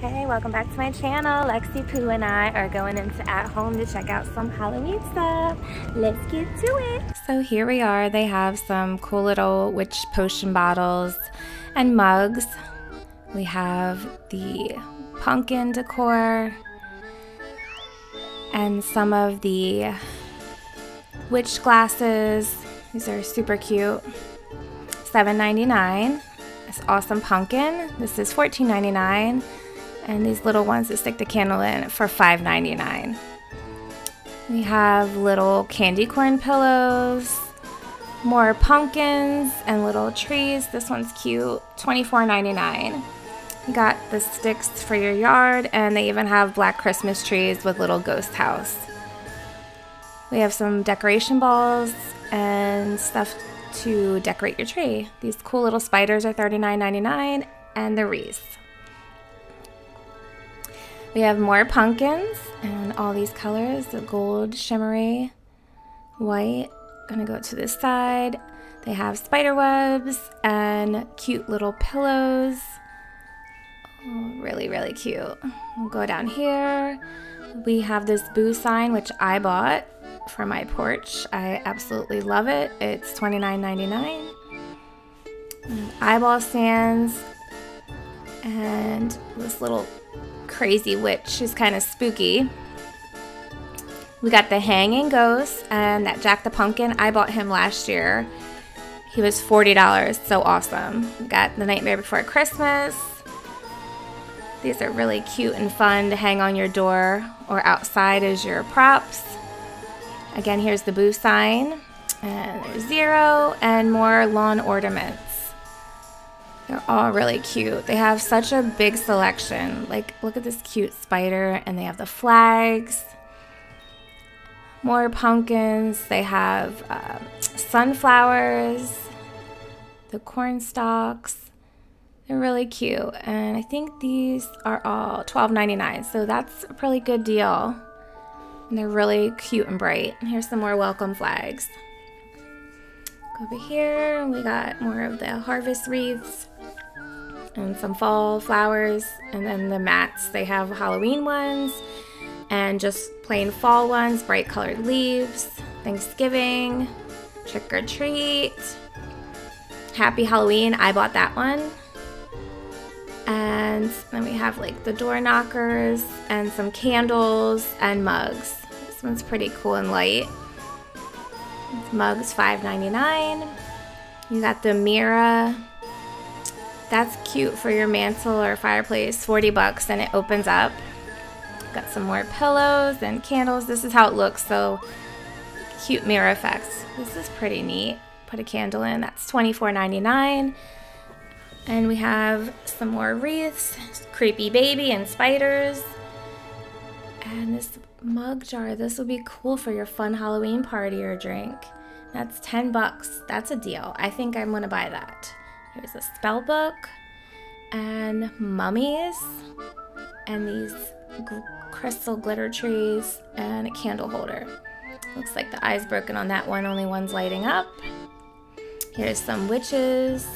Hey, welcome back to my channel. Lexi Pooh and I are going into At Home to check out some Halloween stuff. Let's get to it. So here we are. They have some cool little witch potion bottles and mugs. We have the pumpkin decor and some of the witch glasses. These are super cute. $7.99. This awesome pumpkin. This is $14.99 and these little ones that stick the candle in for $5.99. We have little candy corn pillows, more pumpkins and little trees. This one's cute, $24.99. You got the sticks for your yard and they even have black Christmas trees with little ghost house. We have some decoration balls and stuff to decorate your tree. These cool little spiders are $39.99 and the wreaths. We have more pumpkins and all these colors, the gold, shimmery, white. Gonna go to this side. They have spider webs and cute little pillows. Oh, really, really cute. We'll go down here. We have this boo sign, which I bought for my porch. I absolutely love it. It's $29.99. Eyeball stands and this little crazy witch who's kind of spooky. We got the Hanging Ghost and that Jack the Pumpkin. I bought him last year. He was $40, so awesome. We got the Nightmare Before Christmas. These are really cute and fun to hang on your door or outside as your props. Again, here's the boo sign. And there's zero and more lawn ornaments. They're all really cute. They have such a big selection. Like, look at this cute spider, and they have the flags. More pumpkins. They have uh, sunflowers, the corn stalks. They're really cute, and I think these are all $12.99, so that's a really good deal. And they're really cute and bright. Here's some more welcome flags. Over here, we got more of the harvest wreaths and some fall flowers. And then the mats, they have Halloween ones and just plain fall ones, bright colored leaves, Thanksgiving, trick or treat, happy Halloween. I bought that one. And then we have like the door knockers and some candles and mugs. This one's pretty cool and light. Mugs $5.99. You got the Mira. That's cute for your mantle or fireplace. 40 bucks and it opens up. Got some more pillows and candles. This is how it looks. So cute mirror effects. This is pretty neat. Put a candle in. That's $24.99. And we have some more wreaths. Creepy baby and spiders. And this mug jar. This would be cool for your fun Halloween party or drink. That's 10 bucks. That's a deal. I think I'm gonna buy that. Here's a spell book and mummies and these crystal glitter trees and a candle holder. Looks like the eye's broken on that one, only one's lighting up. Here's some witches.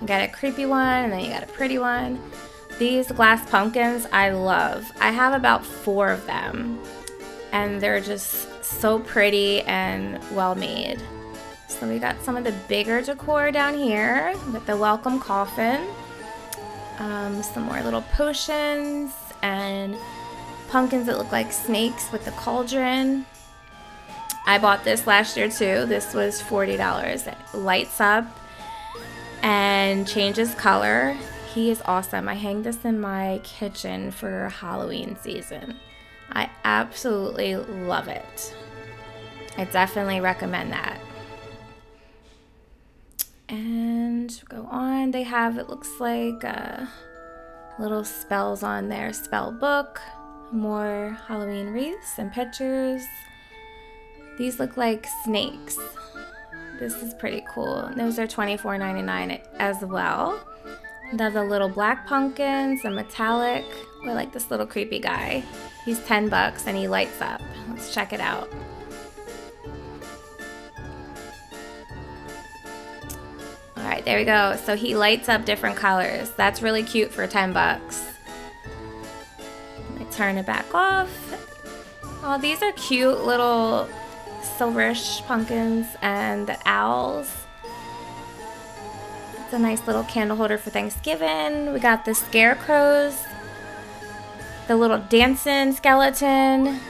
You got a creepy one and then you got a pretty one. These glass pumpkins I love. I have about four of them and they're just so pretty and well made. So we got some of the bigger decor down here with the welcome coffin. Um, some more little potions and pumpkins that look like snakes with the cauldron. I bought this last year too. This was $40. It lights up and changes color. He is awesome. I hang this in my kitchen for Halloween season. I absolutely love it. I definitely recommend that. And go on. They have, it looks like, uh, little spells on their spell book. More Halloween wreaths and pictures. These look like snakes. This is pretty cool. Those are $24.99 as well. The little black pumpkins, a metallic. I like this little creepy guy. He's 10 bucks and he lights up. Let's check it out. There we go. So he lights up different colors. That's really cute for 10 bucks. turn it back off. Oh, these are cute little silverish pumpkins and the owls. It's a nice little candle holder for Thanksgiving. We got the scarecrows, the little dancing skeleton,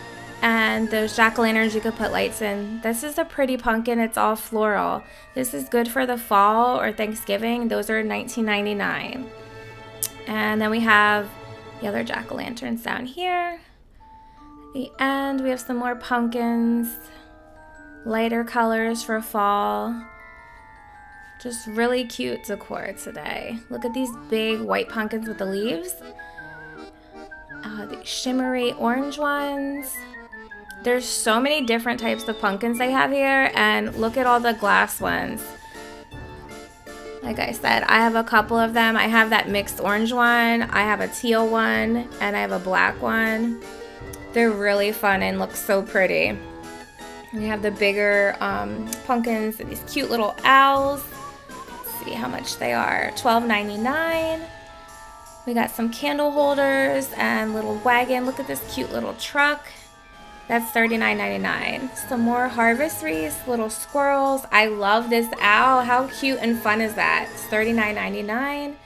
and those jack-o'-lanterns you could put lights in. This is a pretty pumpkin. It's all floral. This is good for the fall or Thanksgiving. Those are $19.99. And then we have the other jack-o'-lanterns down here. The end, we have some more pumpkins. Lighter colors for fall. Just really cute decor today. Look at these big white pumpkins with the leaves. Uh, the shimmery orange ones. There's so many different types of pumpkins they have here, and look at all the glass ones. Like I said, I have a couple of them. I have that mixed orange one, I have a teal one, and I have a black one. They're really fun and look so pretty. We have the bigger um, pumpkins and these cute little owls. Let's see how much they are. $12.99. We got some candle holders and little wagon. Look at this cute little truck. That's $39.99. Some more harvest wreaths, little squirrels. I love this owl. How cute and fun is that? It's $39.99.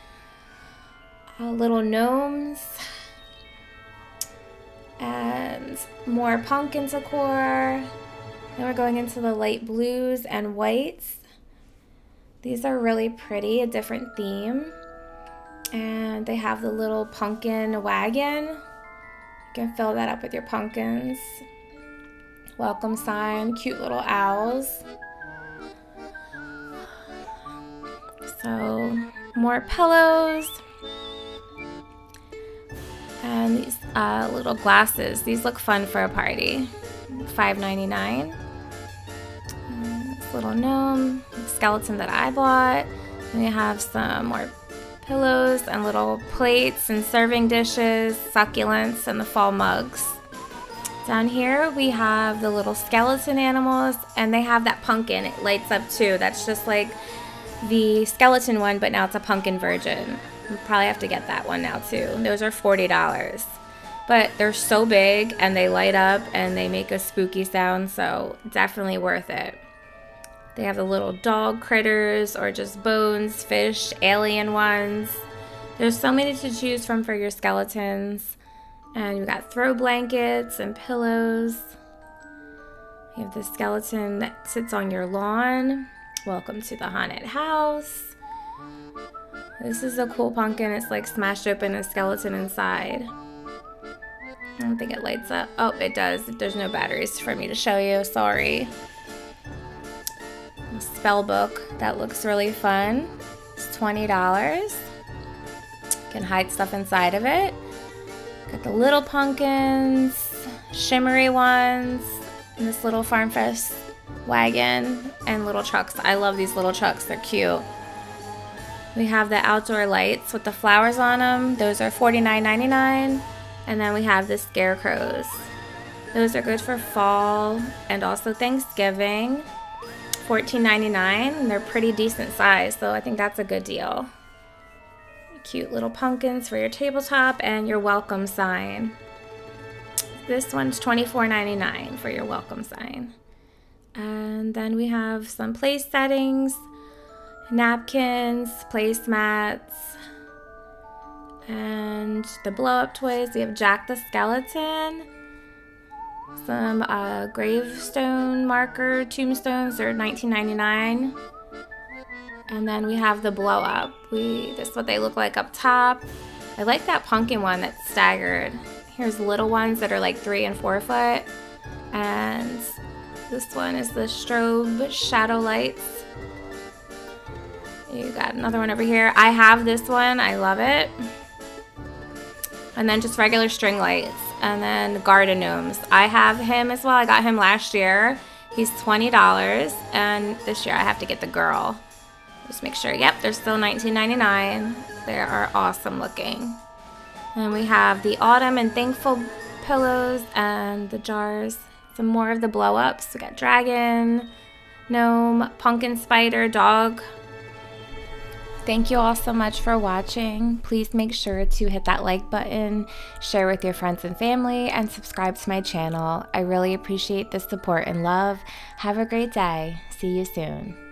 Uh, little gnomes. And more pumpkin decor. Then we're going into the light blues and whites. These are really pretty, a different theme. And they have the little pumpkin wagon. You can fill that up with your pumpkins. Welcome sign, cute little owls. So, more pillows. And these uh, little glasses. These look fun for a party. $5.99. This little gnome, skeleton that I bought. And we have some more pillows and little plates and serving dishes, succulents, and the fall mugs. Down here we have the little skeleton animals and they have that pumpkin. It lights up too. That's just like the skeleton one, but now it's a pumpkin version. We probably have to get that one now too. Those are $40. But they're so big and they light up and they make a spooky sound, so definitely worth it. They have the little dog critters or just bones, fish, alien ones. There's so many to choose from for your skeletons. And you've got throw blankets and pillows. You have the skeleton that sits on your lawn. Welcome to the haunted house. This is a cool pumpkin. It's like smashed open a skeleton inside. I don't think it lights up. Oh, it does. There's no batteries for me to show you. Sorry. Spell book. That looks really fun. It's $20. You can hide stuff inside of it. Got the little pumpkins, shimmery ones, and this little Farm fest wagon, and little trucks. I love these little trucks, they're cute. We have the outdoor lights with the flowers on them. Those are $49.99. And then we have the scarecrows. Those are good for fall and also Thanksgiving. $14.99 they're pretty decent size, so I think that's a good deal cute little pumpkins for your tabletop and your welcome sign. This one's $24.99 for your welcome sign. And then we have some place settings, napkins, placemats, and the blow up toys. We have Jack the Skeleton, some uh, gravestone marker tombstones, they're $19.99. And then we have the blow up. We this is what they look like up top. I like that pumpkin one that's staggered. Here's little ones that are like three and four foot. And this one is the strobe shadow lights. You got another one over here. I have this one. I love it. And then just regular string lights. And then garden gnomes. I have him as well. I got him last year. He's $20. And this year I have to get the girl. Just make sure. Yep, they're still $19.99. They are awesome looking. And we have the Autumn and Thankful pillows and the jars. Some more of the blow-ups. We got dragon, gnome, pumpkin spider, dog. Thank you all so much for watching. Please make sure to hit that like button, share with your friends and family, and subscribe to my channel. I really appreciate the support and love. Have a great day. See you soon.